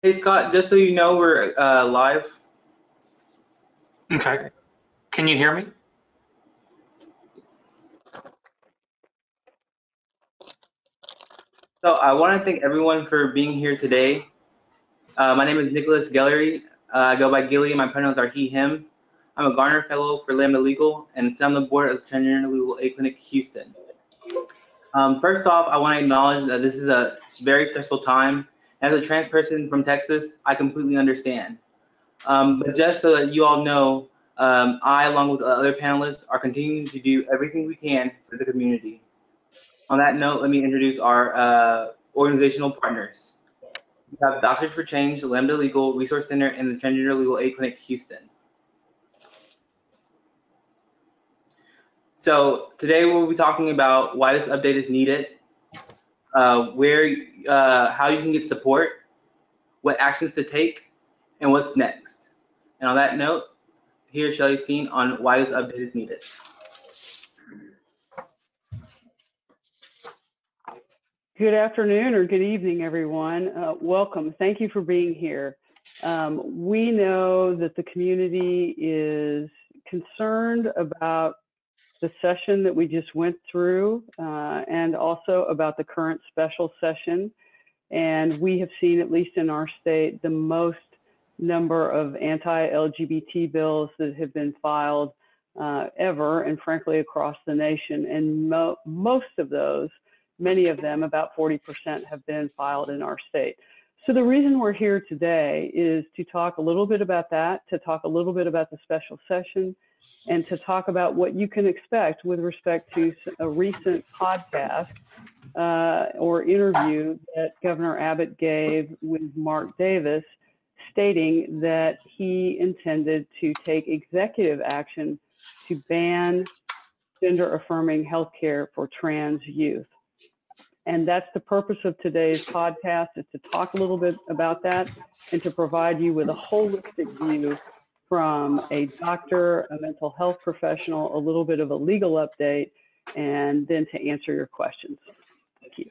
Hey Scott, just so you know, we're uh, live. Okay. Can you hear me? So I want to thank everyone for being here today. Uh, my name is Nicholas Gellery. Uh, I go by Gilly. My pronouns are he, him. I'm a Garner Fellow for Lambda Legal and sit on the board of the Transgender Legal Aid Clinic Houston. Um, first off, I want to acknowledge that this is a very stressful time. As a trans person from Texas, I completely understand. Um, but just so that you all know, um, I, along with other panelists, are continuing to do everything we can for the community. On that note, let me introduce our uh, organizational partners. We have Doctors for Change, Lambda Legal Resource Center, and the Transgender Legal Aid Clinic Houston. So today we'll be talking about why this update is needed, uh, where, uh, how you can get support, what actions to take, and what's next. And on that note, here's Shelly Skeen on why this update is needed. Good afternoon or good evening, everyone. Uh, welcome. Thank you for being here. Um, we know that the community is concerned about the session that we just went through uh, and also about the current special session. And we have seen, at least in our state, the most number of anti-LGBT bills that have been filed uh, ever, and frankly, across the nation. And mo most of those, many of them, about 40%, have been filed in our state. So the reason we're here today is to talk a little bit about that, to talk a little bit about the special session, and to talk about what you can expect with respect to a recent podcast uh, or interview that Governor Abbott gave with Mark Davis, stating that he intended to take executive action to ban gender affirming healthcare for trans youth. And that's the purpose of today's podcast is to talk a little bit about that and to provide you with a holistic view from a doctor, a mental health professional, a little bit of a legal update, and then to answer your questions. Thank you.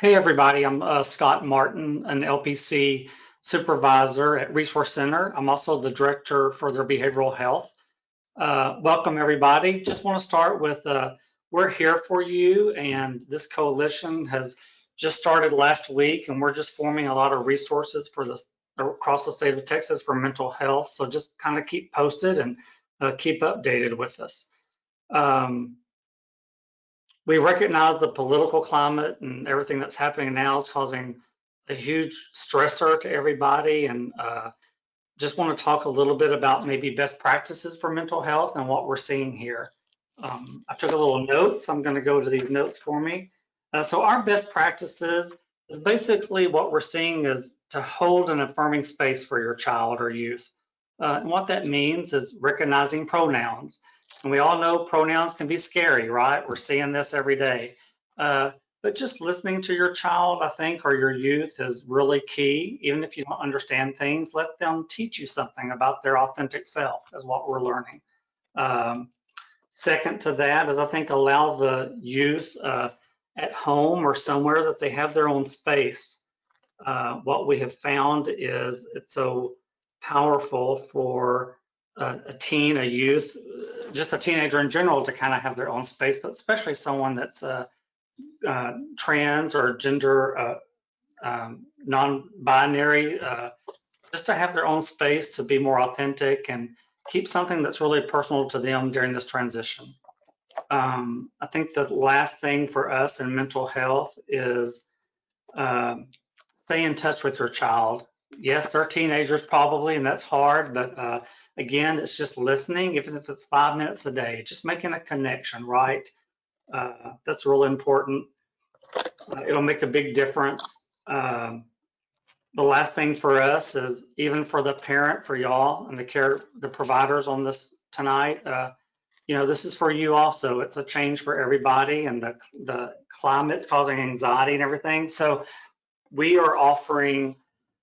Hey, everybody. I'm uh, Scott Martin, an LPC supervisor at Resource Center. I'm also the director for their behavioral health. Uh, welcome, everybody. Just want to start with uh, we're here for you, and this coalition has just started last week, and we're just forming a lot of resources for this across the state of Texas for mental health. So just kind of keep posted and uh, keep updated with us. Um, we recognize the political climate and everything that's happening now is causing a huge stressor to everybody and uh, just want to talk a little bit about maybe best practices for mental health and what we're seeing here. Um, I took a little note, so I'm going to go to these notes for me. Uh, so our best practices is basically what we're seeing is to hold an affirming space for your child or youth. Uh, and what that means is recognizing pronouns. And we all know pronouns can be scary, right? We're seeing this every day. Uh, but just listening to your child, I think, or your youth is really key. Even if you don't understand things, let them teach you something about their authentic self, is what we're learning. Um, second to that is I think allow the youth uh, at home or somewhere that they have their own space. Uh, what we have found is it's so powerful for a, a, teen, a youth, just a teenager in general to kind of have their own space, but especially someone that's uh, uh, trans or gender uh, um, non-binary, uh, just to have their own space to be more authentic and keep something that's really personal to them during this transition. Um, I think the last thing for us in mental health is um, stay in touch with your child. Yes, they're teenagers probably, and that's hard, but uh, again, it's just listening, even if it's five minutes a day, just making a connection, right? Uh, that's really important. Uh, it'll make a big difference. Um, the last thing for us is even for the parent, for y'all and the care, the providers on this tonight, uh, you know, this is for you also. It's a change for everybody and the, the climate's causing anxiety and everything. So we are offering,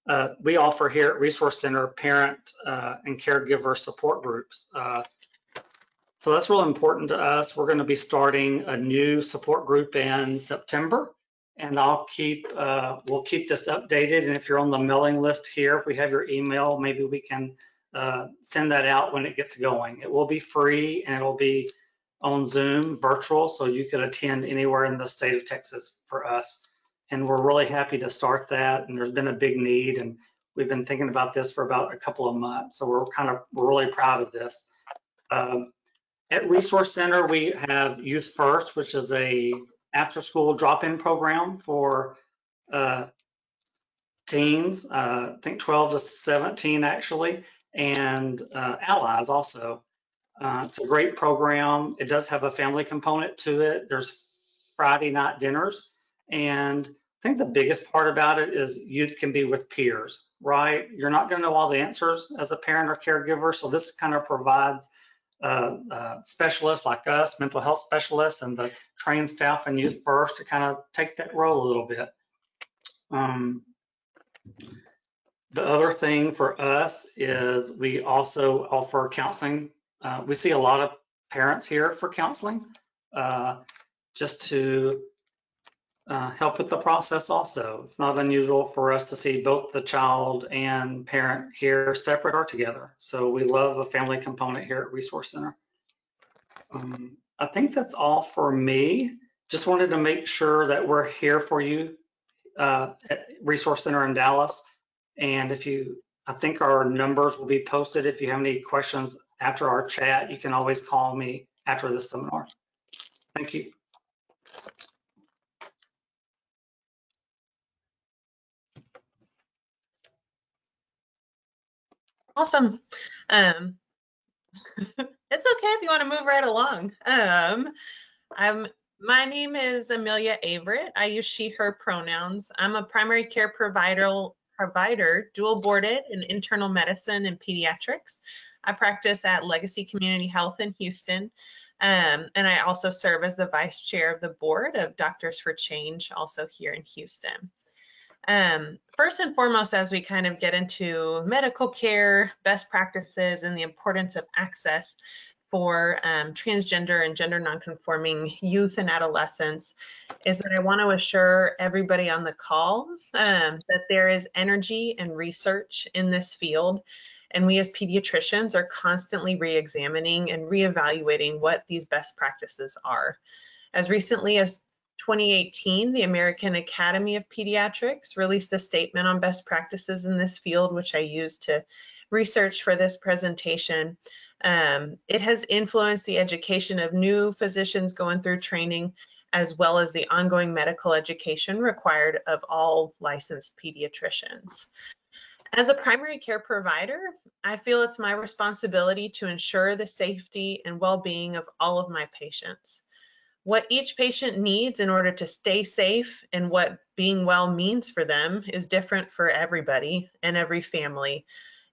uh, we offer here at Resource Center parent uh, and caregiver support groups. So that's really important to us. We're going to be starting a new support group in September and I'll keep, uh, we'll keep this updated. And if you're on the mailing list here, if we have your email, maybe we can uh, send that out when it gets going. It will be free and it'll be on Zoom virtual, so you could attend anywhere in the state of Texas for us. And we're really happy to start that. And there's been a big need, and we've been thinking about this for about a couple of months. So we're kind of we're really proud of this. Um, at Resource Center, we have Youth First, which is a after-school drop-in program for uh, teens, uh, I think 12 to 17 actually, and uh, allies also. Uh, it's a great program. It does have a family component to it. There's Friday night dinners. And I think the biggest part about it is youth can be with peers, right? You're not going to know all the answers as a parent or caregiver. So this kind of provides uh, uh, specialists like us, mental health specialists, and the trained staff and youth first to kind of take that role a little bit. Um, the other thing for us is we also offer counseling. Uh, we see a lot of parents here for counseling, uh, just to uh, help with the process also. It's not unusual for us to see both the child and parent here separate or together. So we love a family component here at Resource Center. Um, I think that's all for me. Just wanted to make sure that we're here for you uh, at Resource Center in Dallas. And if you, I think our numbers will be posted. If you have any questions after our chat, you can always call me after this seminar. Thank you. Awesome. Um, it's okay if you want to move right along. Um, I'm my name is Amelia Averett. I use she, her pronouns. I'm a primary care provider, provider dual boarded in internal medicine and pediatrics. I practice at Legacy Community Health in Houston. Um, and I also serve as the vice chair of the board of Doctors for Change, also here in Houston. Um, first and foremost, as we kind of get into medical care, best practices, and the importance of access for um, transgender and gender nonconforming youth and adolescents, is that I want to assure everybody on the call um, that there is energy and research in this field. And we as pediatricians are constantly re-examining and re-evaluating what these best practices are. As recently as 2018, the American Academy of Pediatrics released a statement on best practices in this field, which I used to research for this presentation. Um, it has influenced the education of new physicians going through training, as well as the ongoing medical education required of all licensed pediatricians. As a primary care provider, I feel it's my responsibility to ensure the safety and well-being of all of my patients what each patient needs in order to stay safe and what being well means for them is different for everybody and every family.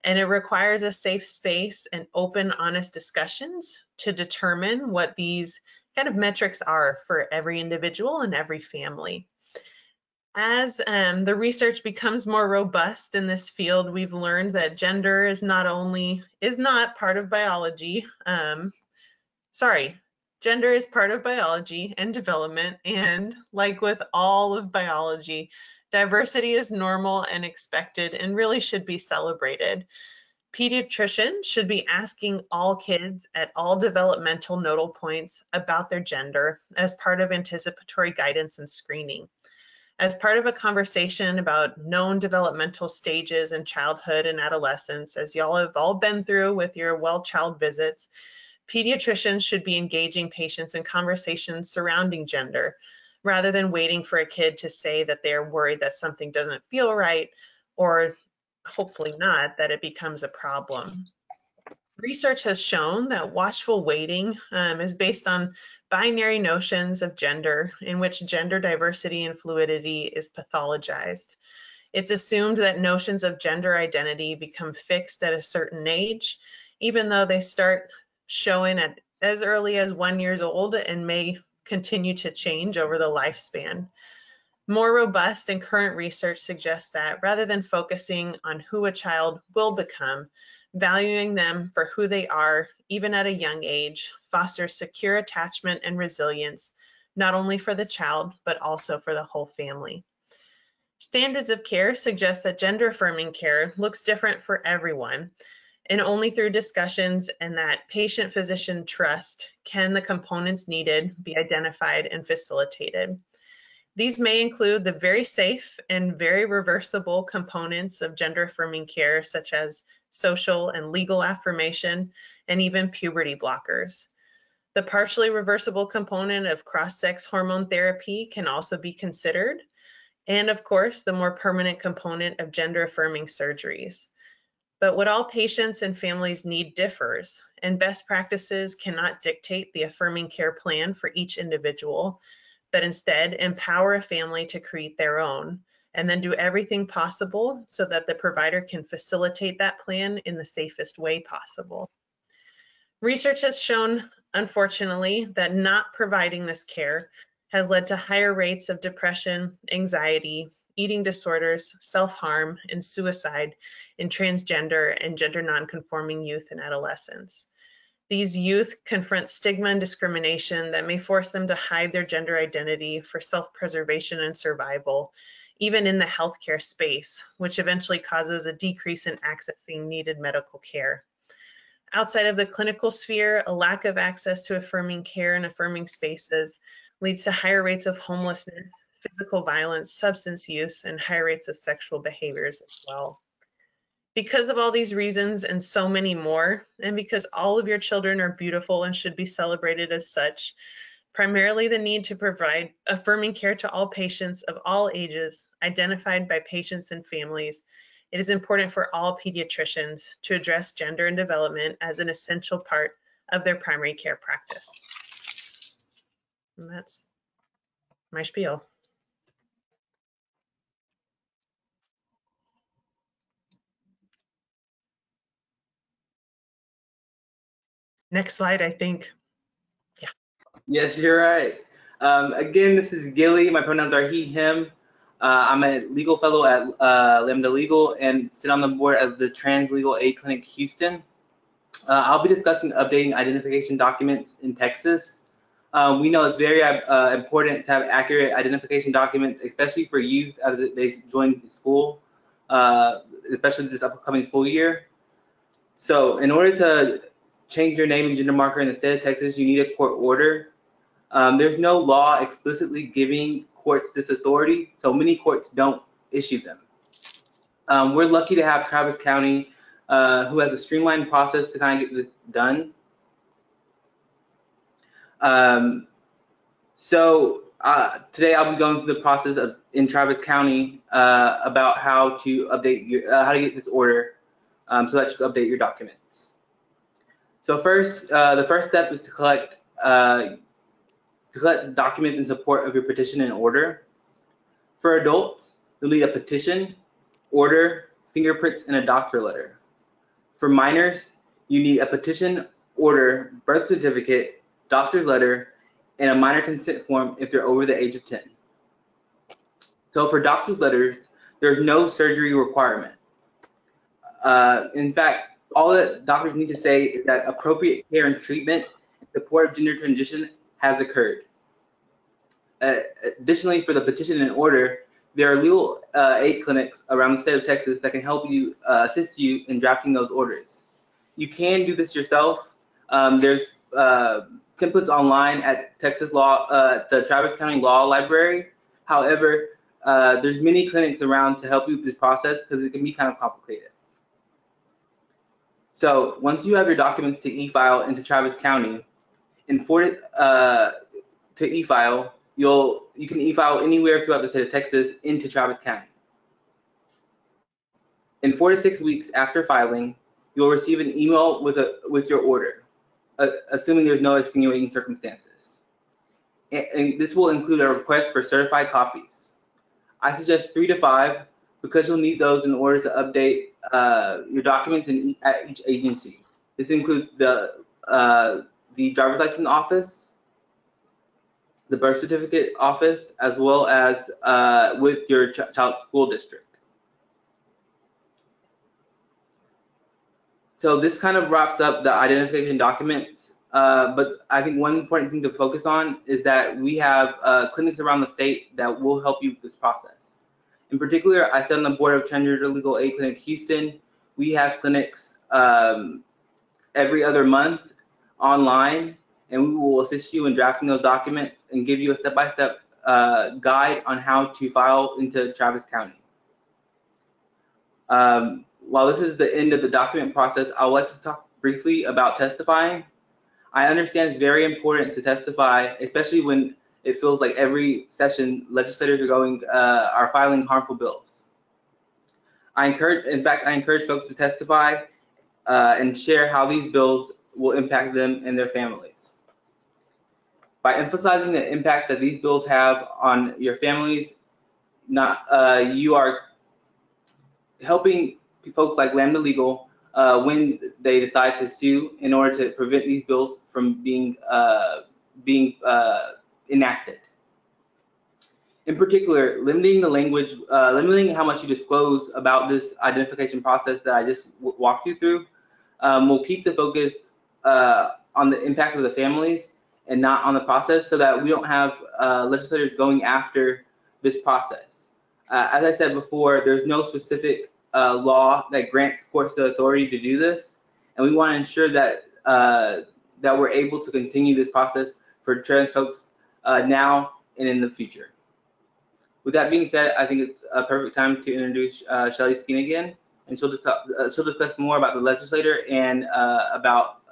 And it requires a safe space and open, honest discussions to determine what these kind of metrics are for every individual and every family. As um, the research becomes more robust in this field, we've learned that gender is not only is not part of biology. Um, sorry, Gender is part of biology and development, and like with all of biology, diversity is normal and expected and really should be celebrated. Pediatricians should be asking all kids at all developmental nodal points about their gender as part of anticipatory guidance and screening. As part of a conversation about known developmental stages in childhood and adolescence, as y'all have all been through with your well child visits, Pediatricians should be engaging patients in conversations surrounding gender, rather than waiting for a kid to say that they're worried that something doesn't feel right or hopefully not, that it becomes a problem. Research has shown that watchful waiting um, is based on binary notions of gender in which gender diversity and fluidity is pathologized. It's assumed that notions of gender identity become fixed at a certain age, even though they start showing at as early as one years old and may continue to change over the lifespan. More robust and current research suggests that rather than focusing on who a child will become, valuing them for who they are, even at a young age, fosters secure attachment and resilience, not only for the child, but also for the whole family. Standards of care suggest that gender affirming care looks different for everyone, and only through discussions and that patient physician trust can the components needed be identified and facilitated. These may include the very safe and very reversible components of gender affirming care, such as social and legal affirmation, and even puberty blockers. The partially reversible component of cross-sex hormone therapy can also be considered. And of course, the more permanent component of gender affirming surgeries. But what all patients and families need differs, and best practices cannot dictate the affirming care plan for each individual, but instead empower a family to create their own and then do everything possible so that the provider can facilitate that plan in the safest way possible. Research has shown, unfortunately, that not providing this care has led to higher rates of depression, anxiety, eating disorders, self-harm, and suicide in transgender and gender nonconforming youth and adolescents. These youth confront stigma and discrimination that may force them to hide their gender identity for self-preservation and survival, even in the healthcare space, which eventually causes a decrease in accessing needed medical care. Outside of the clinical sphere, a lack of access to affirming care and affirming spaces leads to higher rates of homelessness, physical violence, substance use, and high rates of sexual behaviors as well. Because of all these reasons and so many more, and because all of your children are beautiful and should be celebrated as such, primarily the need to provide affirming care to all patients of all ages identified by patients and families, it is important for all pediatricians to address gender and development as an essential part of their primary care practice. And that's my spiel. Next slide, I think. Yeah. Yes, you're right. Um, again, this is Gilly. My pronouns are he, him. Uh, I'm a legal fellow at uh, Lambda Legal and sit on the board of the Trans Legal Aid Clinic Houston. Uh, I'll be discussing updating identification documents in Texas. Um, we know it's very uh, important to have accurate identification documents, especially for youth as they join school, uh, especially this upcoming school year. So in order to change your name and gender marker in the state of Texas, you need a court order. Um, there's no law explicitly giving courts this authority, so many courts don't issue them. Um, we're lucky to have Travis County, uh, who has a streamlined process to kind of get this done. Um, so uh, today I'll be going through the process of in Travis County uh, about how to update your, uh, how to get this order um, so that you update your documents. So first, uh, the first step is to collect uh, to collect documents in support of your petition and order. For adults, you'll need a petition, order, fingerprints, and a doctor letter. For minors, you need a petition, order, birth certificate, doctor's letter, and a minor consent form if they're over the age of 10. So for doctor's letters, there's no surgery requirement. Uh, in fact, all that doctors need to say is that appropriate care and treatment in support of gender transition has occurred. Uh, additionally, for the petition and order, there are legal uh, aid clinics around the state of Texas that can help you uh, assist you in drafting those orders. You can do this yourself. Um, there's uh, templates online at Texas Law, uh, the Travis County Law Library. However, uh, there's many clinics around to help you with this process because it can be kind of complicated. So once you have your documents to e-file into Travis County, in for, uh, to e-file, you'll you can e-file anywhere throughout the state of Texas into Travis County. In four to six weeks after filing, you'll receive an email with a with your order, uh, assuming there's no extenuating circumstances. And, and this will include a request for certified copies. I suggest three to five because you'll need those in order to update uh, your documents in at each agency. This includes the uh, the driver's license office, the birth certificate office, as well as uh, with your ch- child school district. So this kind of wraps up the identification documents. Uh, but I think one important thing to focus on is that we have uh, clinics around the state that will help you with this process. In particular, I sit on the board of Transgender Legal Aid Clinic Houston. We have clinics um, every other month online, and we will assist you in drafting those documents and give you a step-by-step uh, guide on how to file into Travis County. Um, while this is the end of the document process, I would like to talk briefly about testifying. I understand it's very important to testify, especially when it feels like every session legislators are going uh, are filing harmful bills. I encourage, in fact, I encourage folks to testify uh, and share how these bills will impact them and their families. By emphasizing the impact that these bills have on your families, not uh, you are helping folks like Lambda Legal uh, when they decide to sue in order to prevent these bills from being uh, being uh, enacted. In particular, limiting the language, uh, limiting how much you disclose about this identification process that I just walked you through, um, will keep the focus uh, on the impact of the families and not on the process, so that we don't have uh, legislators going after this process. as I said before, there's no specific uh, law that grants courts the authority to do this, and we want to ensure that uh, that we're able to continue this process for trans folks uh, now and in the future. With that being said, I think it's a perfect time to introduce uh, Shelly Skeen again, and she'll just talk, uh, she'll discuss more about the legislator and uh, about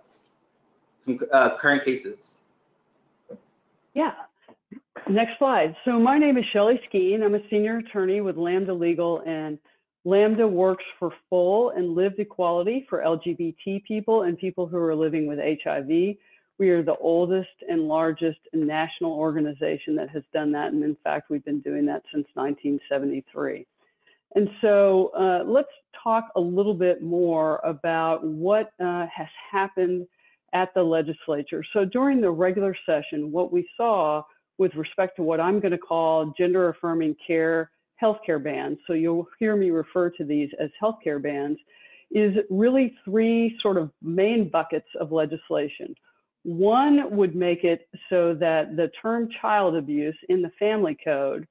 some current cases. Yeah. Next slide. So my name is Shelly Skeen. I'm a senior attorney with Lambda Legal and Lambda works for full and lived equality for LGBT people and people who are living with HIV. We are the oldest and largest national organization that has done that. And in fact, we've been doing that since 1973. And so uh, let's talk a little bit more about what uh, has happened at the legislature. So during the regular session, what we saw with respect to what I'm going to call gender affirming care healthcare bans, so you'll hear me refer to these as healthcare bans, is really three sort of main buckets of legislation. One would make it so that the term child abuse in the family code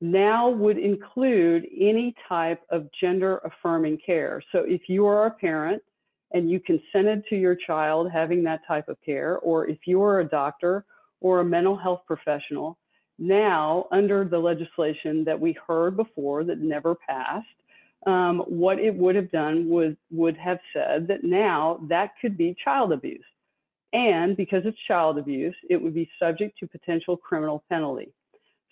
now would include any type of gender affirming care. So if you are a parent and you consented to your child having that type of care, or if you are a doctor or a mental health professional, now, under the legislation that we heard before that never passed, um, what it would have done would, would have said that now that could be child abuse. And because it's child abuse, it would be subject to potential criminal penalty.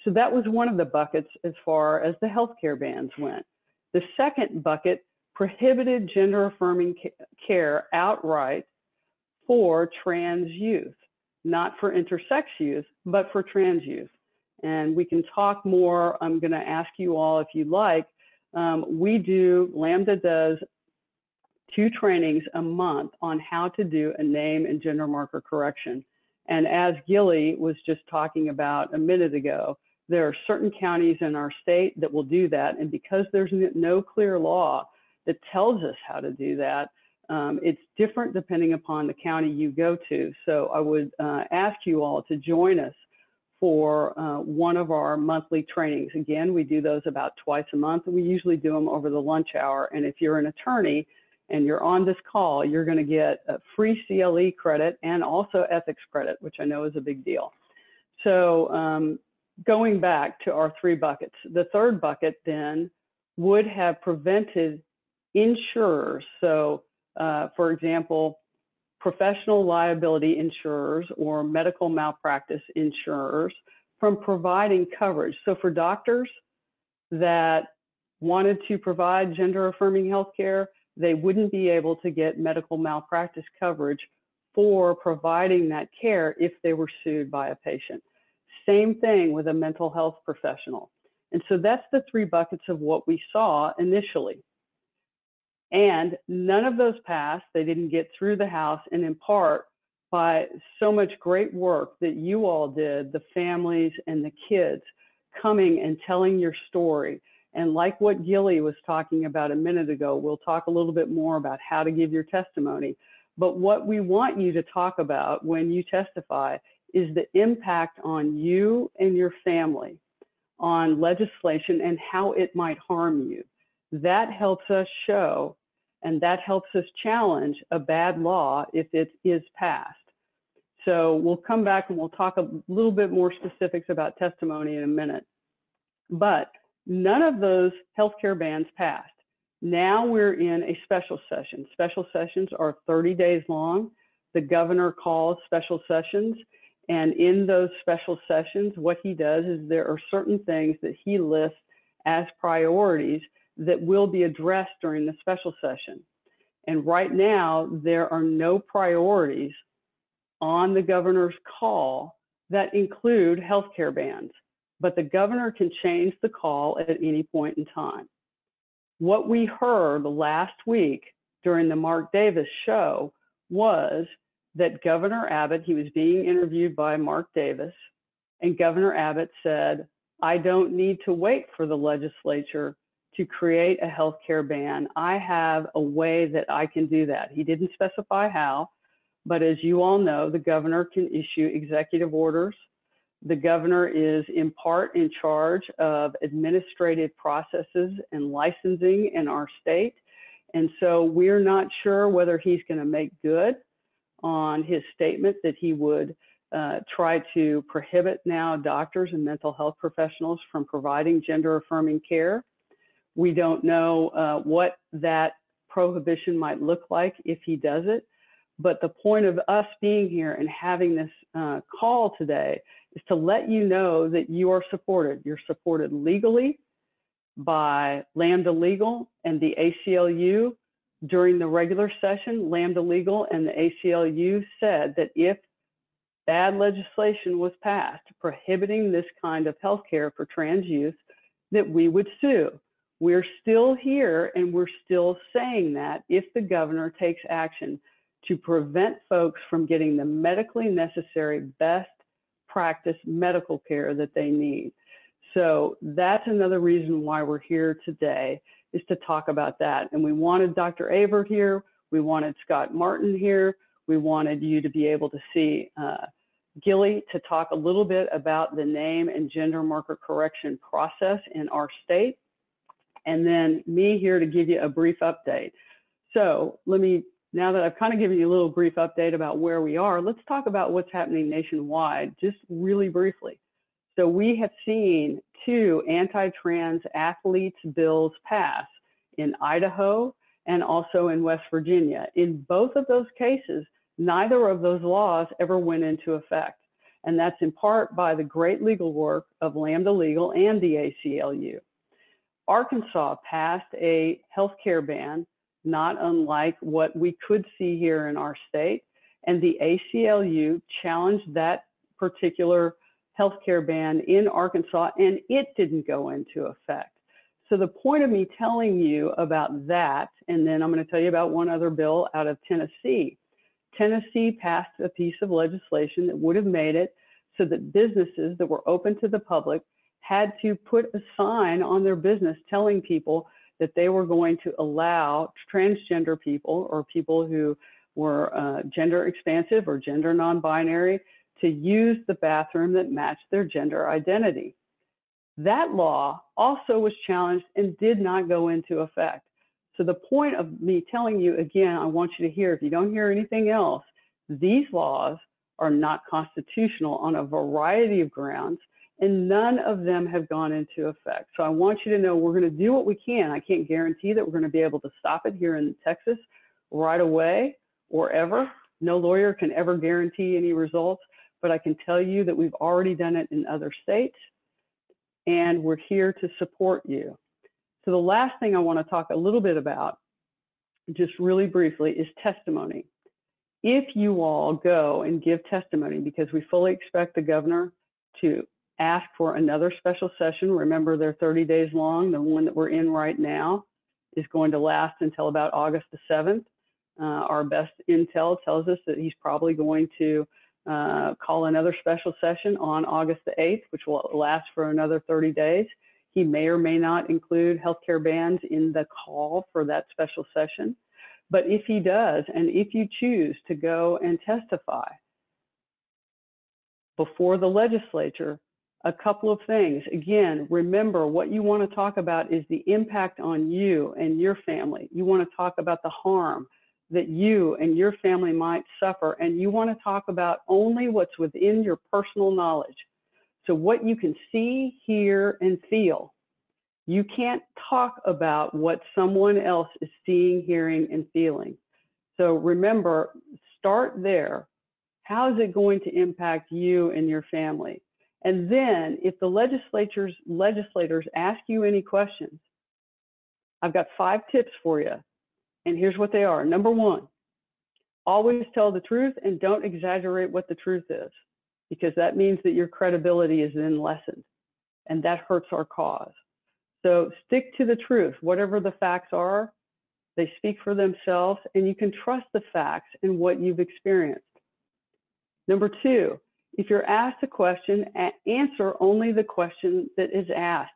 So that was one of the buckets as far as the healthcare bans went. The second bucket prohibited gender affirming care outright for trans youth, not for intersex youth, but for trans youth and we can talk more. I'm going to ask you all if you like. Um, we do, Lambda does two trainings a month on how to do a name and gender marker correction. And as Gilly was just talking about a minute ago, there are certain counties in our state that will do that. And because there's no clear law that tells us how to do that, um, it's different depending upon the county you go to. So I would uh, ask you all to join us for uh, one of our monthly trainings. Again, we do those about twice a month. We usually do them over the lunch hour. And if you're an attorney and you're on this call, you're going to get a free CLE credit and also ethics credit, which I know is a big deal. So um, going back to our three buckets, the third bucket then would have prevented insurers. So, uh, for example, professional liability insurers or medical malpractice insurers from providing coverage. So for doctors that wanted to provide gender affirming healthcare, they wouldn't be able to get medical malpractice coverage for providing that care if they were sued by a patient. Same thing with a mental health professional. And so that's the three buckets of what we saw initially. And none of those passed. They didn't get through the House, and in part by so much great work that you all did, the families and the kids coming and telling your story. And like what Gilly was talking about a minute ago, we'll talk a little bit more about how to give your testimony. But what we want you to talk about when you testify is the impact on you and your family on legislation and how it might harm you. That helps us show and that helps us challenge a bad law if it is passed. So we'll come back and we'll talk a little bit more specifics about testimony in a minute. But none of those healthcare bans passed. Now we're in a special session. Special sessions are 30 days long. The governor calls special sessions. And in those special sessions, what he does is there are certain things that he lists as priorities that will be addressed during the special session. And right now, there are no priorities on the governor's call that include healthcare bans, but the governor can change the call at any point in time. What we heard last week during the Mark Davis show was that Governor Abbott, he was being interviewed by Mark Davis, and Governor Abbott said, I don't need to wait for the legislature to create a healthcare ban. I have a way that I can do that. He didn't specify how, but as you all know, the governor can issue executive orders. The governor is in part in charge of administrative processes and licensing in our state. And so we're not sure whether he's going to make good on his statement that he would uh, try to prohibit now doctors and mental health professionals from providing gender affirming care. We don't know uh, what that prohibition might look like if he does it. But the point of us being here and having this uh, call today is to let you know that you are supported. You're supported legally by Lambda Legal and the ACLU. During the regular session, Lambda Legal and the ACLU said that if bad legislation was passed prohibiting this kind of health care for trans youth, that we would sue. We're still here and we're still saying that if the governor takes action to prevent folks from getting the medically necessary best practice medical care that they need. So that's another reason why we're here today is to talk about that. And we wanted Dr. Avert here. We wanted Scott Martin here. We wanted you to be able to see uh, Gilly to talk a little bit about the name and gender marker correction process in our state and then me here to give you a brief update. So let me, now that I've kind of given you a little brief update about where we are, let's talk about what's happening nationwide, just really briefly. So we have seen two anti-trans athletes bills pass in Idaho and also in West Virginia. In both of those cases, neither of those laws ever went into effect. And that's in part by the great legal work of Lambda Legal and the ACLU. Arkansas passed a healthcare ban, not unlike what we could see here in our state. And the ACLU challenged that particular healthcare ban in Arkansas, and it didn't go into effect. So the point of me telling you about that, and then I'm going to tell you about one other bill out of Tennessee. Tennessee passed a piece of legislation that would have made it so that businesses that were open to the public had to put a sign on their business telling people that they were going to allow transgender people or people who were uh, gender expansive or gender non-binary to use the bathroom that matched their gender identity. That law also was challenged and did not go into effect. So the point of me telling you again, I want you to hear, if you don't hear anything else, these laws are not constitutional on a variety of grounds and none of them have gone into effect. So I want you to know we're going to do what we can. I can't guarantee that we're going to be able to stop it here in Texas right away or ever. No lawyer can ever guarantee any results, but I can tell you that we've already done it in other states and we're here to support you. So the last thing I want to talk a little bit about, just really briefly, is testimony. If you all go and give testimony, because we fully expect the governor to ask for another special session, remember they're 30 days long, the one that we're in right now is going to last until about August the 7th. Uh, our best intel tells us that he's probably going to uh, call another special session on August the 8th, which will last for another 30 days. He may or may not include healthcare bans in the call for that special session. But if he does, and if you choose to go and testify before the legislature, a couple of things. Again, remember what you want to talk about is the impact on you and your family. You want to talk about the harm that you and your family might suffer, and you want to talk about only what's within your personal knowledge. So, what you can see, hear, and feel. You can't talk about what someone else is seeing, hearing, and feeling. So, remember, start there. How is it going to impact you and your family? And then, if the legislatures legislators ask you any questions, I've got five tips for you. And here's what they are. Number one, always tell the truth and don't exaggerate what the truth is, because that means that your credibility is then lessened, and that hurts our cause. So stick to the truth. Whatever the facts are, they speak for themselves, and you can trust the facts and what you've experienced. Number two, if you're asked a question, answer only the question that is asked.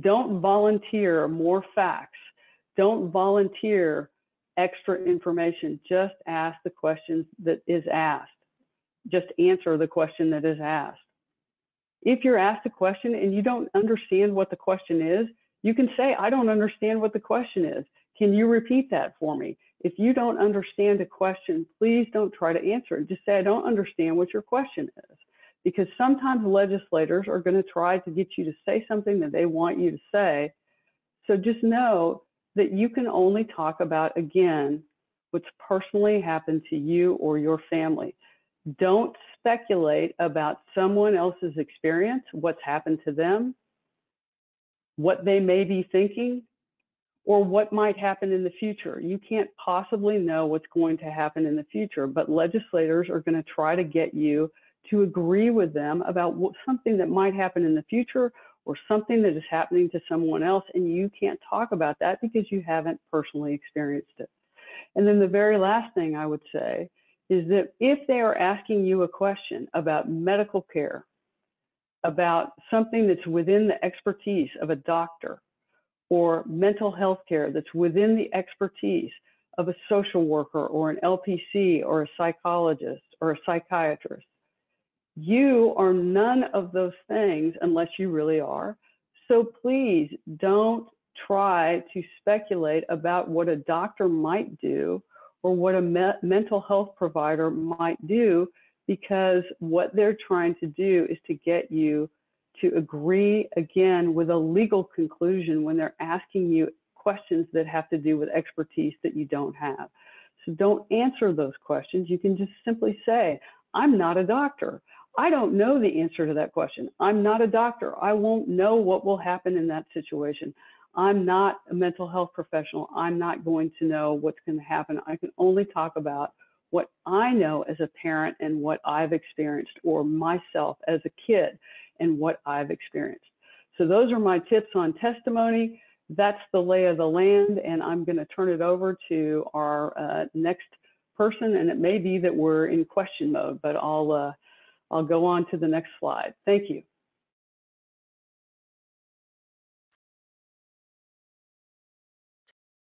Don't volunteer more facts. Don't volunteer extra information. Just ask the questions that is asked. Just answer the question that is asked. If you're asked a question and you don't understand what the question is, you can say, I don't understand what the question is. Can you repeat that for me? If you don't understand a question, please don't try to answer it. Just say, I don't understand what your question is. Because sometimes legislators are going to try to get you to say something that they want you to say. So just know that you can only talk about, again, what's personally happened to you or your family. Don't speculate about someone else's experience, what's happened to them, what they may be thinking, or what might happen in the future. You can't possibly know what's going to happen in the future, but legislators are going to try to get you to agree with them about what, something that might happen in the future or something that is happening to someone else and you can't talk about that because you haven't personally experienced it. And then the very last thing I would say is that if they are asking you a question about medical care, about something that's within the expertise of a doctor, or mental health care that's within the expertise of a social worker or an LPC or a psychologist or a psychiatrist, you are none of those things unless you really are. So please don't try to speculate about what a doctor might do or what a me mental health provider might do because what they're trying to do is to get you to agree again with a legal conclusion when they're asking you questions that have to do with expertise that you don't have. So don't answer those questions. You can just simply say, I'm not a doctor. I don't know the answer to that question. I'm not a doctor. I won't know what will happen in that situation. I'm not a mental health professional. I'm not going to know what's going to happen. I can only talk about what I know as a parent and what I've experienced, or myself as a kid and what I've experienced. So, those are my tips on testimony. That's the lay of the land, and I'm going to turn it over to our uh, next person. And it may be that we're in question mode, but I'll uh, I'll go on to the next slide. Thank you.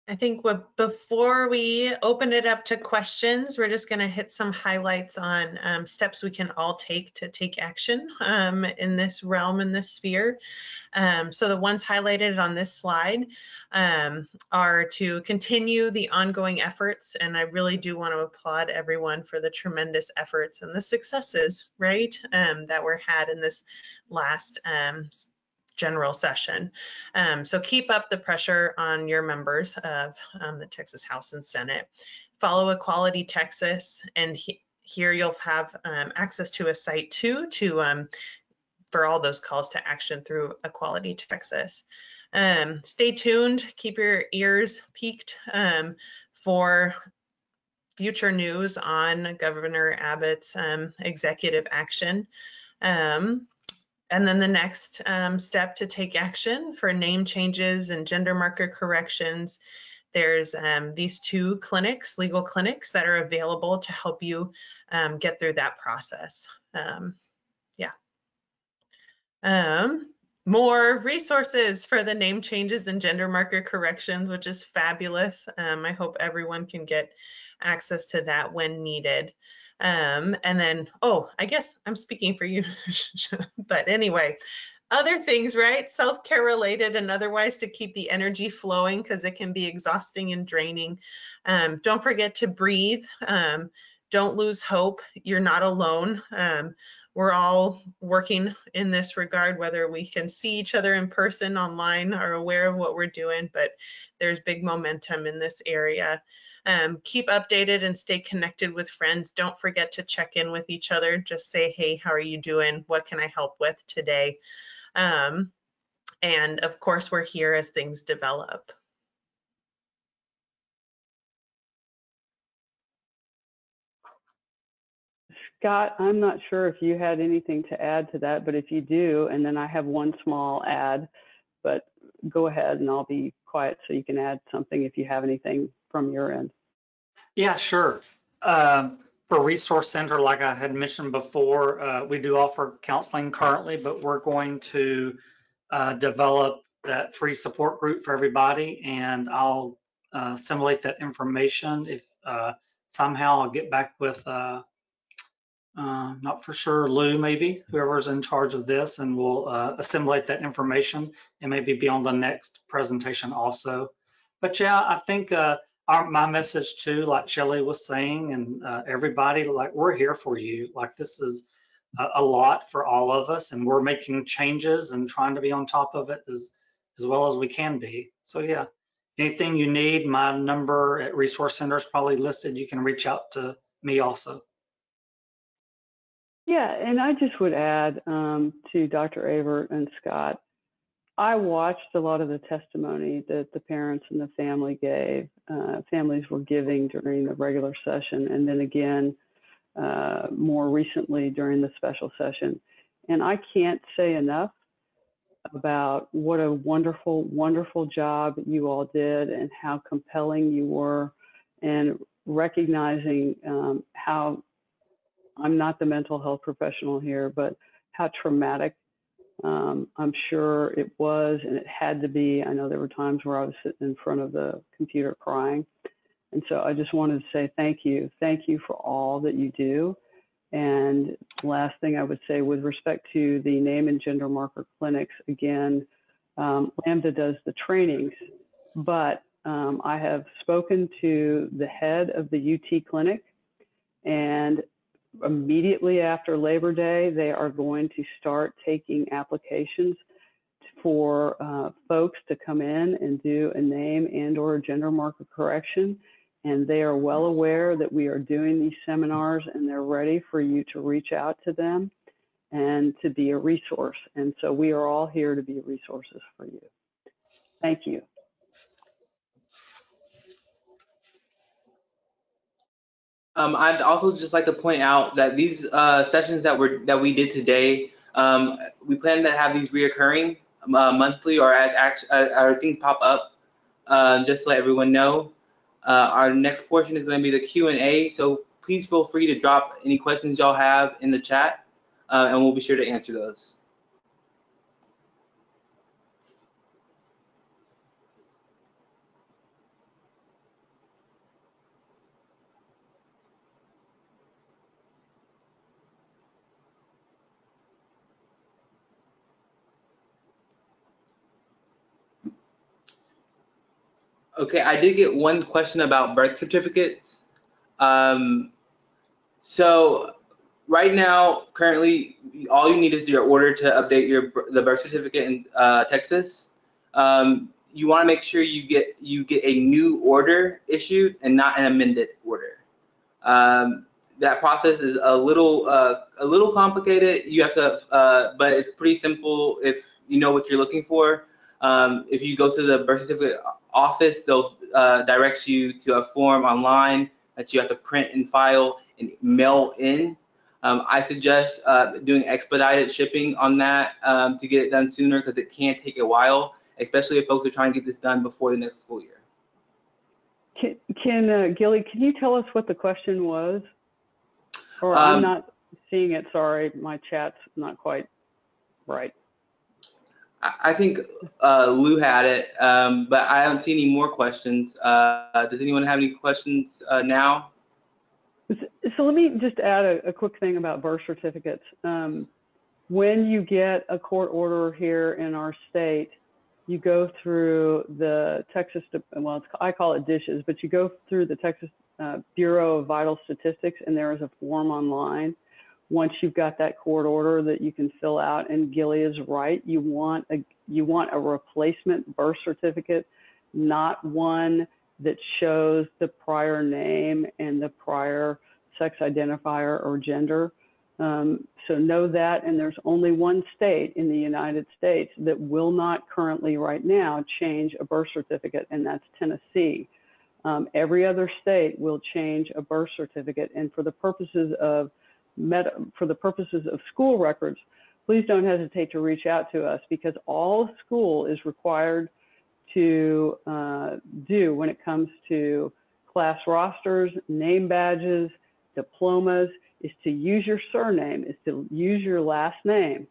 I think what, before we open it up to questions, we're just going to hit some highlights on um, steps we can all take to take action um, in this realm, in this sphere. Um, so the ones highlighted on this slide um, are to continue the ongoing efforts, and I really do want to applaud everyone for the tremendous efforts and the successes, right, um, that were had in this last um, general session. Um, so keep up the pressure on your members of um, the Texas House and Senate. Follow Equality Texas and he, here you'll have um, access to a site too to um, for all those calls to action through Equality Texas. Um, stay tuned, keep your ears peaked um, for future news on Governor Abbott's executive action. Um, and then the next um, step to take action for name changes and gender marker corrections, there's um, these two clinics, legal clinics that are available to help you um, get through that process. Um, yeah. Um, more resources for the name changes and gender marker corrections, which is fabulous. Um, I hope everyone can get access to that when needed. Um, and then, oh, I guess I'm speaking for you, but anyway, other things, right? Self-care related and otherwise to keep the energy flowing because it can be exhausting and draining. Um, don't forget to breathe. Um, don't lose hope. You're not alone. Um, we're all working in this regard, whether we can see each other in person, online, are aware of what we're doing, but there's big momentum in this area. Um, keep updated and stay connected with friends. Don't forget to check in with each other. Just say, hey, how are you doing? What can I help with today? Um, and of course, we're here as things develop. Scott, I'm not sure if you had anything to add to that, but if you do, and then I have one small add, but go ahead and I'll be quiet so you can add something if you have anything from your end. Yeah, sure. Um, for Resource Center, like I had mentioned before, uh, we do offer counseling currently, but we're going to uh, develop that free support group for everybody, and I'll uh, assimilate that information. If uh, somehow I'll get back with, uh, uh, not for sure, Lou maybe, whoever's in charge of this, and we'll assimilate that information and maybe be on the next presentation also. But yeah, I think our, my message too, like Shelly was saying, and uh, everybody, like we're here for you. Like this is a, a, lot for all of us, and we're making changes and trying to be on top of it as as well as we can be. So yeah, anything you need, my number at Resource Center is probably listed. You can reach out to me also. Yeah, and I just would add um, to Dr. Averett and Scott I watched a lot of the testimony that the parents and the family gave, uh, families were giving during the regular session, and then again uh, more recently during the special session. And I can't say enough about what a wonderful, wonderful job you all did and how compelling you were, and recognizing um, how I'm not the mental health professional here, but how traumatic um, I'm sure it was, and it had to be. I know there were times where I was sitting in front of the computer crying. And so I just wanted to say thank you. Thank you for all that you do. And last thing I would say with respect to the name and gender marker clinics, again, um, Lambda does the trainings, but um, I have spoken to the head of the UT clinic, and immediately after Labor Day, they are going to start taking applications for uh, folks to come in and do a name and or gender marker correction. And they are well aware that we are doing these seminars and they're ready for you to reach out to them and to be a resource. And so we are all here to be resources for you. Thank you. Um, I'd also just like to point out that these uh, sessions that that we did today, um, we plan to have these reoccurring uh, monthly or as, as, as things pop up. Uh, just to let everyone know, uh, our next portion is going to be the Q and A. So please feel free to drop any questions y'all have in the chat, uh, and we'll be sure to answer those. Okay, I did get one question about birth certificates. Um, so right now, currently, all you need is your order to update your the birth certificate in uh, Texas. Um, you want to make sure you get you get a new order issued and not an amended order. Um, that process is a little uh, a little complicated. You have to, uh, but it's pretty simple if you know what you're looking for. Um, if you go to the birth certificate office, they'll uh, direct you to a form online that you have to print and file and mail in. Um, I suggest uh, doing expedited shipping on that um, to get it done sooner because it can take a while, especially if folks are trying to get this done before the next school year. Can, can uh, Gilly, can you tell us what the question was? Or Um, I'm not seeing it, sorry, my chat's not quite right. I think uh, Lou had it, um, but I don't see any more questions. Uh, does anyone have any questions uh, now? So let me just add a, a quick thing about birth certificates. Um, when you get a court order here in our state, you go through the Texas, well, I call it dishes, but you go through the Texas uh, Bureau of Vital Statistics, and there is a form online. Once you've got that court order that you can fill out, and Gilly is right, you want a you want a replacement birth certificate, not one that shows the prior name and the prior sex identifier or gender. Um, so know that, and there's only one state in the United States that will not currently right now change a birth certificate, and that's Tennessee. Um, every other state will change a birth certificate, and for the purposes of for the purposes of school records, please don't hesitate to reach out to us because all school is required to uh, do when it comes to class rosters, name badges, diplomas, is to use your surname, is to use your last name.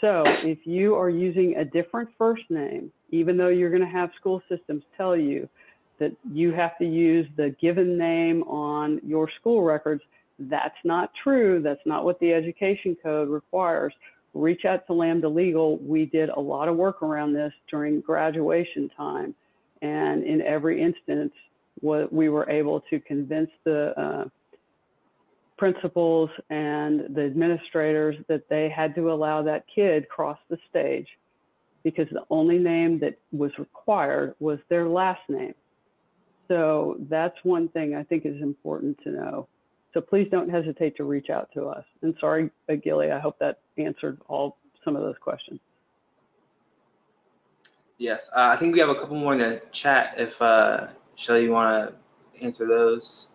So if you are using a different first name, even though you're going to have school systems tell you that you have to use the given name on your school records, that's not true. That's not what the education code requires. Reach out to Lambda Legal. We did a lot of work around this during graduation time. And in every instance, what we were able to convince the uh, principals and the administrators that they had to allow that kid cross the stage because the only name that was required was their last name. So that's one thing I think is important to know. So please don't hesitate to reach out to us. And sorry, uh, Gilly, I hope that answered all some of those questions. Yes, uh, I think we have a couple more in the chat. If uh, Shelly, you want to answer those?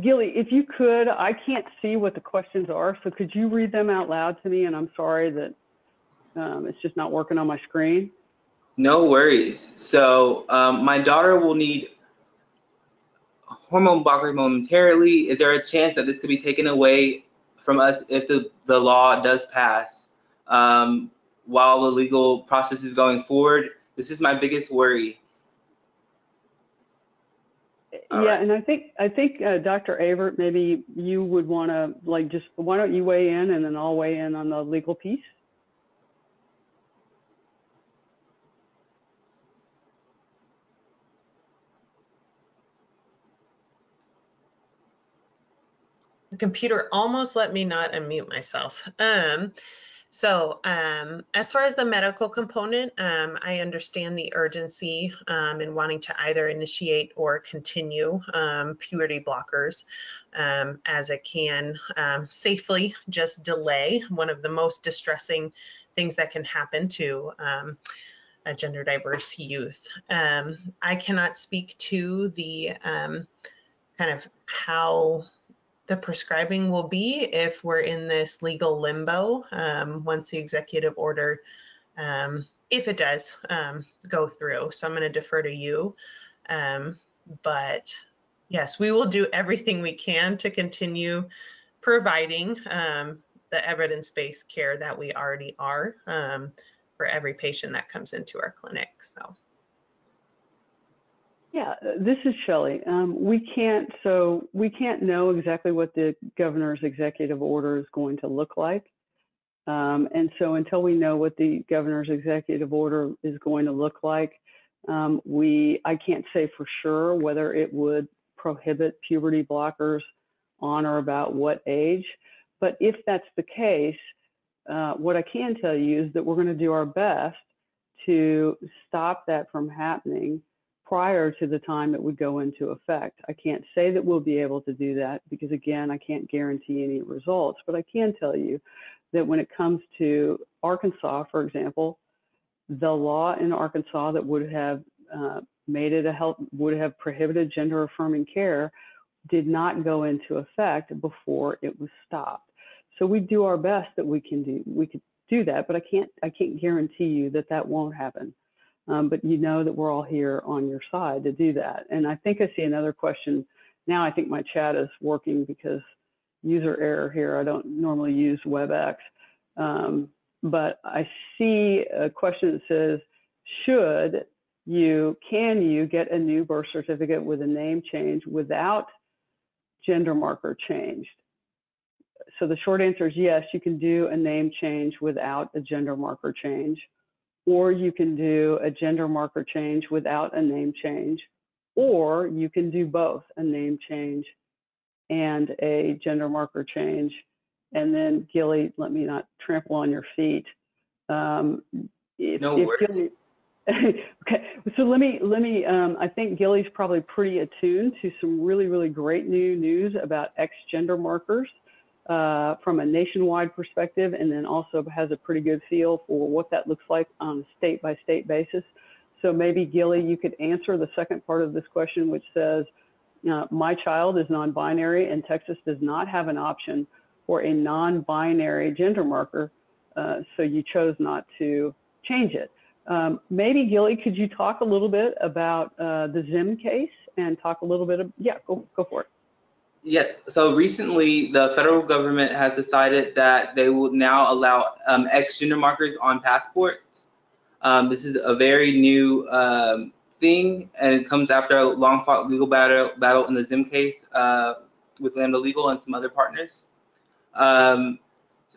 Gilly, if you could, I can't see what the questions are, so could you read them out loud to me? And I'm sorry that um, it's just not working on my screen. No worries. So um, my daughter will need hormone blocker momentarily. Is there a chance that this could be taken away from us if the, the law does pass um, while the legal process is going forward? This is my biggest worry. All yeah, right. and I think I think uh, Dr. Avert, maybe you would want to like just why don't you weigh in and then I'll weigh in on the legal piece. The computer almost let me not unmute myself. Um, so um, as far as the medical component, um, I understand the urgency um, in wanting to either initiate or continue um, puberty blockers um, as it can um, safely just delay one of the most distressing things that can happen to a gender diverse youth. I cannot speak to the kind of how the prescribing will be if we're in this legal limbo um, once the executive order, um, if it does um, go through. So I'm going to defer to you. Um, but yes, we will do everything we can to continue providing um, the evidence-based care that we already are for every patient that comes into our clinic. So. Yeah, this is Shelley. Um, we can't, so we can't know exactly what the governor's executive order is going to look like. Um, and so until we know what the governor's executive order is going to look like, um, we, I can't say for sure whether it would prohibit puberty blockers on or about what age. But if that's the case, uh, what I can tell you is that we're going to do our best to stop that from happening prior to the time it would go into effect. I can't say that we'll be able to do that because again, I can't guarantee any results, but I can tell you that when it comes to Arkansas, for example, the law in Arkansas that would have uh, made it a health, would have prohibited gender affirming care did not go into effect before it was stopped. So we do our best that we can do, we could do that, but I can't, I can't guarantee you that that won't happen. Um, but you know that we're all here on your side to do that. And I think I see another question. Now I think my chat is working because user error here. I don't normally use WebEx. Um, but I see a question that says, should you, can you get a new birth certificate with a name change without gender marker changed? So the short answer is yes, you can do a name change without a gender marker change, or you can do a gender marker change without a name change, or you can do both a name change and a gender marker change. And then Gilly, let me not trample on your feet. Um, if, No if worries. Gilly, okay, so let me let me. Um, I think Gilly's probably pretty attuned to some really really great new news about X gender markers uh, from a nationwide perspective, and then also has a pretty good feel for what that looks like on a state by state basis. So maybe Gilly, you could answer the second part of this question, which says, uh, my child is non-binary and Texas does not have an option for a non-binary gender marker, uh, so you chose not to change it. Um, maybe Gilly, could you talk a little bit about uh, the Zzyym case and talk a little bit of, yeah, go, go for it. Yes, so recently the federal government has decided that they will now allow um, X gender markers on passports. Um, this is a very new um, thing, and it comes after a long fought legal battle, battle in the Zzyym case uh, with Lambda Legal and some other partners. Um,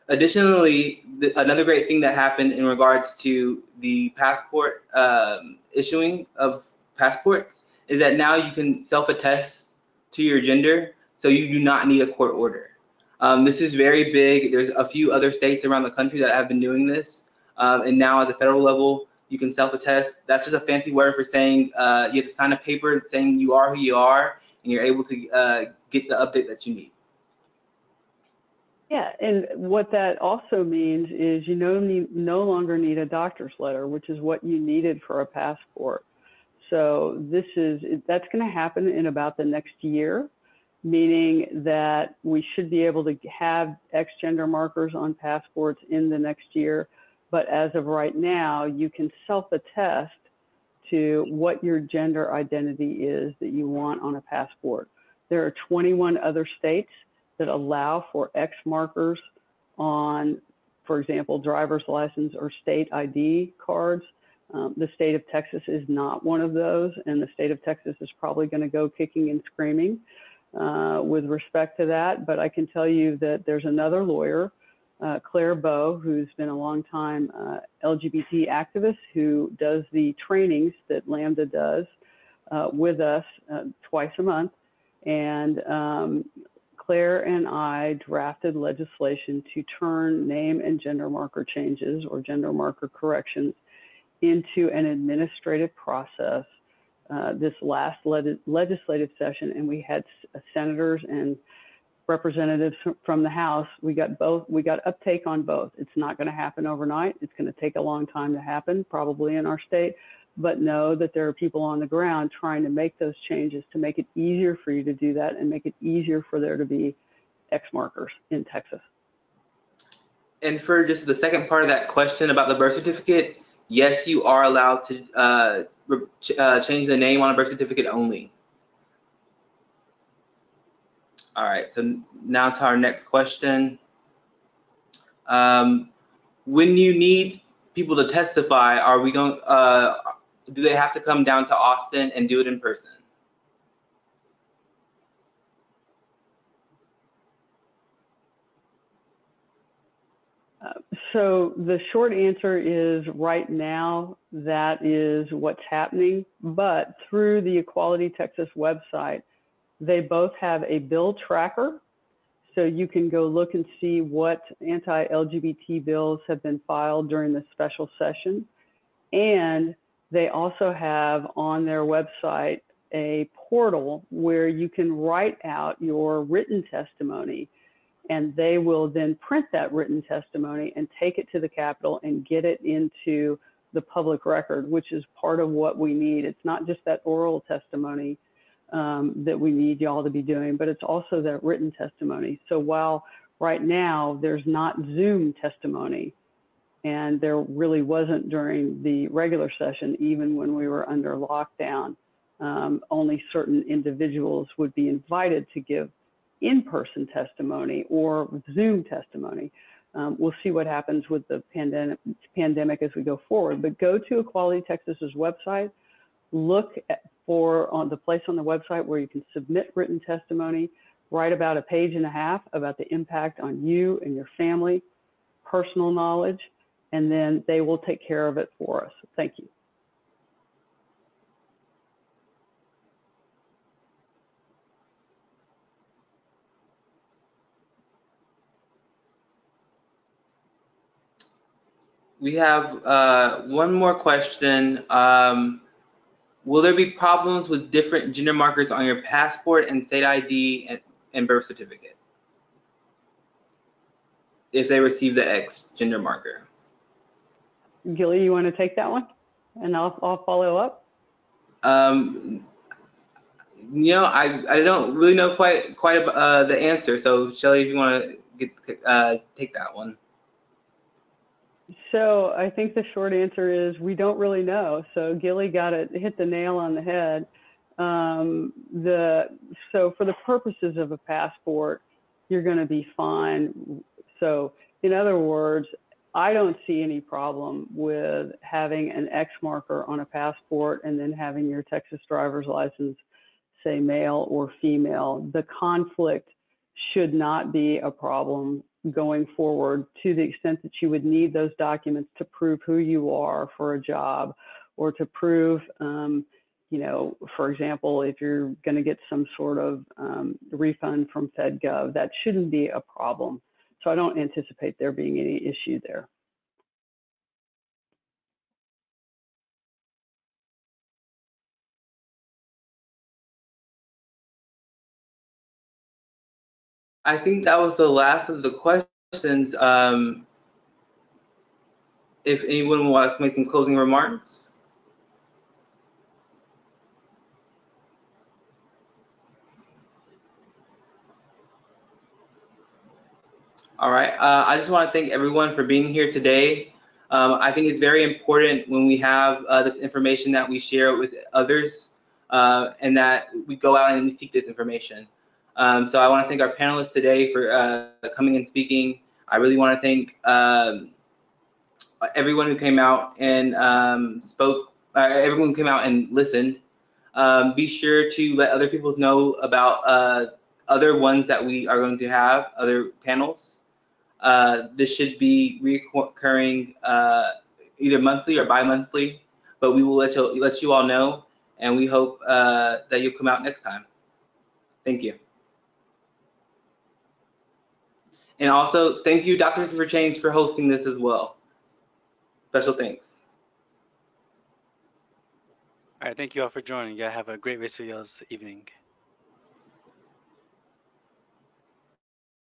additionally, the, another great thing that happened in regards to the passport um, issuing of passports is that now you can self-attest to your gender so you do not need a court order. Um, this is very big. There's a few other states around the country that have been doing this. Um, and now at the federal level, you can self-attest. That's just a fancy word for saying uh, you have to sign a paper saying you are who you are and you're able to uh, get the update that you need. Yeah, and what that also means is you no, need, no longer need a doctor's letter, which is what you needed for a passport. So this is, that's going to happen in about the next year, meaning that we should be able to have X gender markers on passports in the next year. But as of right now, you can self-attest to what your gender identity is that you want on a passport. There are 21 other states that allow for X markers on, for example, driver's license or state ID cards. Um, the state of Texas is not one of those, and the state of Texas is probably going to go kicking and screaming uh, with respect to that. But I can tell you that there's another lawyer, uh, Claire Bow, who's been a long time uh, LGBT activist who does the trainings that Lambda does uh, with us uh, twice a month. And um, Claire and I drafted legislation to turn name and gender marker changes or gender marker corrections into an administrative process uh, this last le legislative session, and we had senators and representatives from the House. We got both. We got uptake on both. It's not going to happen overnight. It's going to take a long time to happen, probably in our state. But know that there are people on the ground trying to make those changes to make it easier for you to do that and make it easier for there to be X markers in Texas. And for just the second part of that question about the birth certificate, yes, you are allowed to uh, uh, change the name on a birth certificate only. All right, so now to our next question. Um, when you need people to testify, are we going, uh, do they have to come down to Austin and do it in person? Uh, so the short answer is right now that is what's happening, but through the Equality Texas website, they both have a bill tracker. So you can go look and see what anti-LGBT bills have been filed during the special session. And They also have on their website a portal where you can write out your written testimony and they will then print that written testimony and take it to the Capitol and get it into the public record, which is part of what we need. It's not just that oral testimony um, that we need y'all to be doing, but it's also that written testimony. So while right now there's not Zoom testimony, and there really wasn't during the regular session, even when we were under lockdown, um, only certain individuals would be invited to give in-person testimony or Zoom testimony. Um, we'll see what happens with the pandemic, pandemic as we go forward. But go to Equality Texas's website, look at, for on the place on the website where you can submit written testimony, write about a page and a half about the impact on you and your family, personal knowledge, and then they will take care of it for us. Thank you. We have uh, one more question. Um, will there be problems with different gender markers on your passport and state ID and, and birth certificate? If they receive the X gender marker. Gilly, you want to take that one? And I'll, I'll follow up. Um, you know, I, I don't really know quite quite uh, the answer. So Shelly, if you want to get uh, take that one. So I think the short answer is we don't really know. So Gilly got it, hit the nail on the head. Um, the so for the purposes of a passport, you're going to be fine. So in other words, I don't see any problem with having an X marker on a passport and then having your Texas driver's license say male or female. The conflict should not be a problem going forward to the extent that you would need those documents to prove who you are for a job or to prove, um, you know, for example, if you're going to get some sort of um, refund from FedGov, that shouldn't be a problem. So I don't anticipate there being any issue there. I think that was the last of the questions. Um, if anyone wants to make some closing remarks. All right. Uh, I just want to thank everyone for being here today. Um, I think it's very important when we have uh, this information that we share with others uh, and that we go out and we seek this information. Um, so I want to thank our panelists today for uh, coming and speaking. I really want to thank um, everyone who came out and um, spoke, uh, everyone who came out and listened. Um, be sure to let other people know about uh, other ones that we are going to have, other panels. Uh, this should be recurring uh, either monthly or bi-monthly, but we will let you, let you all know, and we hope uh, that you'll come out next time. Thank you. And also, thank you, Doctors for Change, for hosting this as well. Special thanks. All right, thank you all for joining. Yeah, have a great rest of y'all's evening.